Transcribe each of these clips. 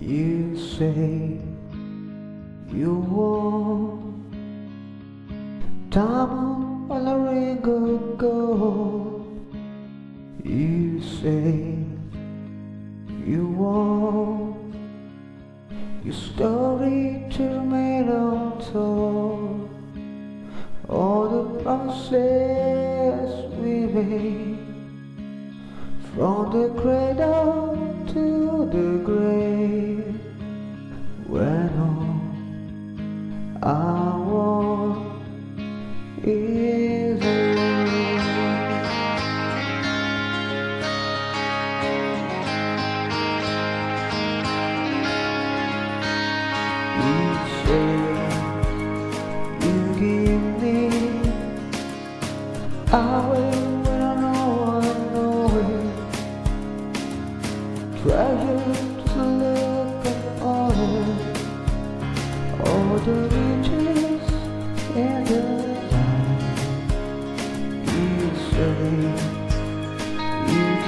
You say you want diamond on a ring of gold. You say you want your story to remain untold. All the promises we made from the cradle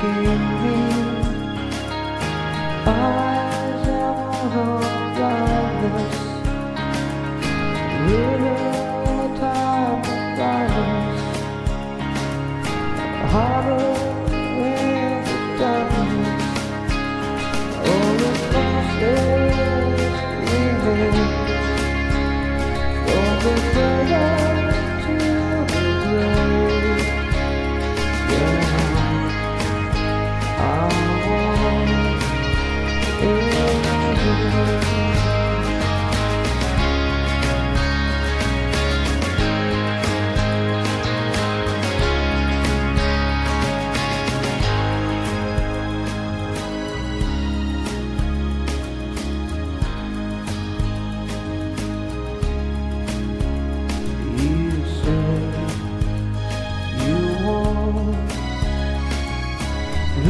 give me.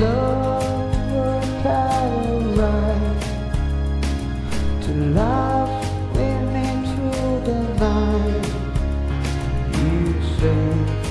love to laugh with me through the night. You say.